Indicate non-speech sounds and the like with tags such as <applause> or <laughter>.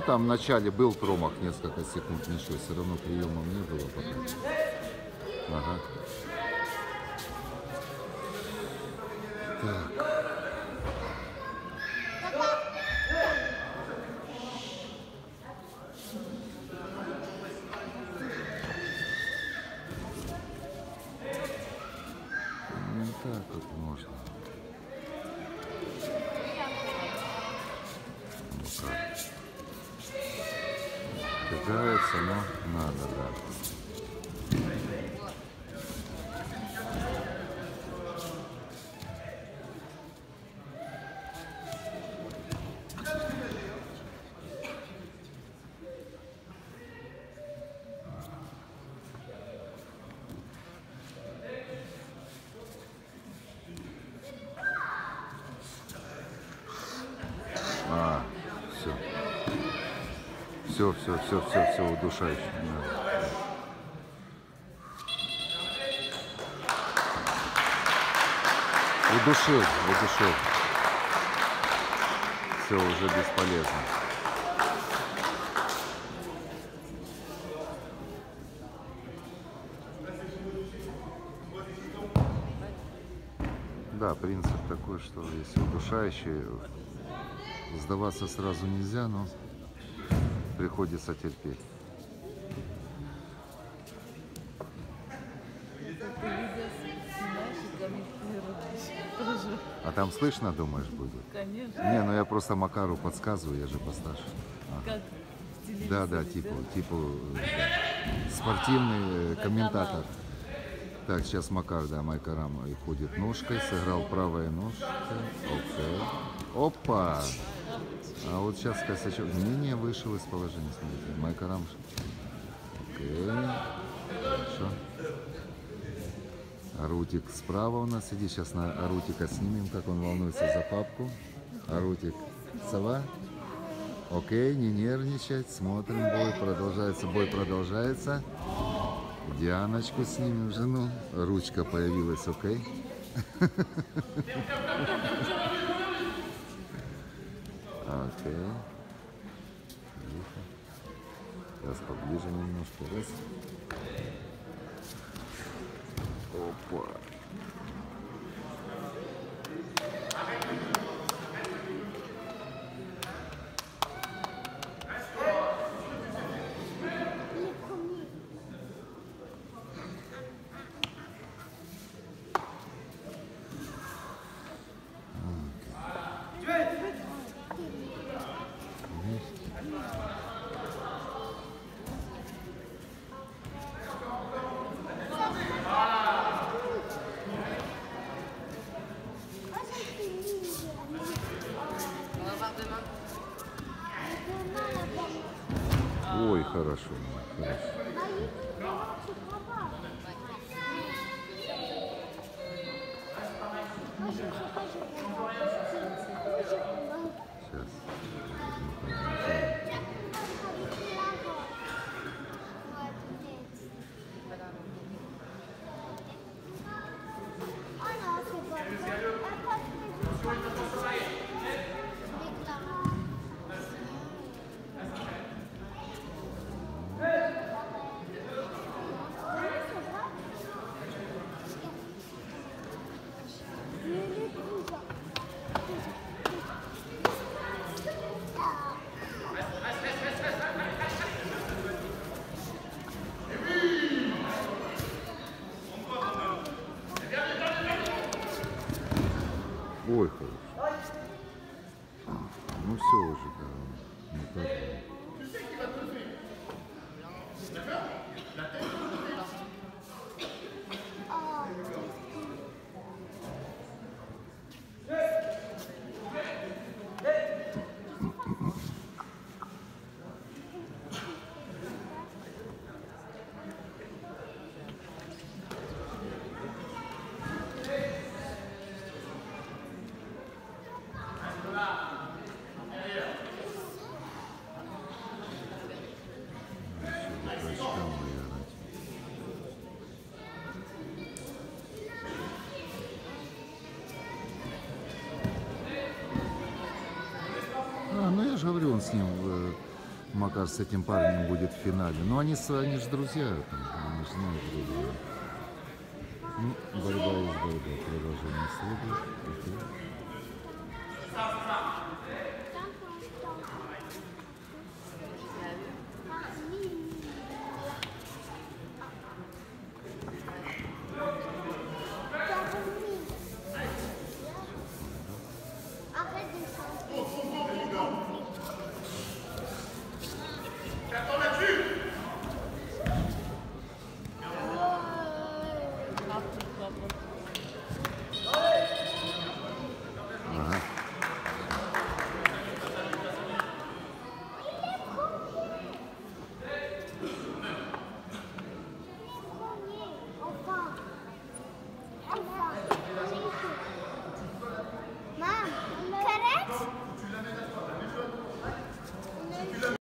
Ну, там начале был промах несколько секунд, ничего, все равно приемом не было пока. Ага. Так. Не так вот можно. Пытается, но надо, да. А, все. Все, все, все, все, все, удушающе. Да. Удушил, удушил. Все, уже бесполезно. Да, принцип такой, что если удушающий, сдаваться сразу нельзя, но приходится терпеть. А там слышно, думаешь, будет? конечно, Не, ну я просто Макару подсказываю, я же постарше. как в телевизоре. Да, да, типа, типа э, да. спортивный э, комментатор. Так, сейчас Макар, да, Майкарам и ходит ножкой, сыграл правой ножкой. Окей. Опа! А вот сейчас косячок. Не-не, вышел из положения, смотрите. Майкарам. Окей. Хорошо. Арутик справа у нас сидит. Сейчас на Арутика снимем, как он волнуется за папку. Арутик сова. Окей, не нервничать. Смотрим, бой продолжается. Бой продолжается. Дианочку снимем, жену. Ручка появилась, окей. <laughs> Окей. Тихо. Сейчас поближе немножко. Раз. Опа. Ой, хорошо. Хорошо. Сейчас. Ой, хорошо. Ну все уже, да. Ну, же говорю, он с ним, э, Макар с этим парнем будет в финале. Но они, они же друзья, там, они же знают друг друга. Ну, борьба из борьба, продолжение следует. Arrête de.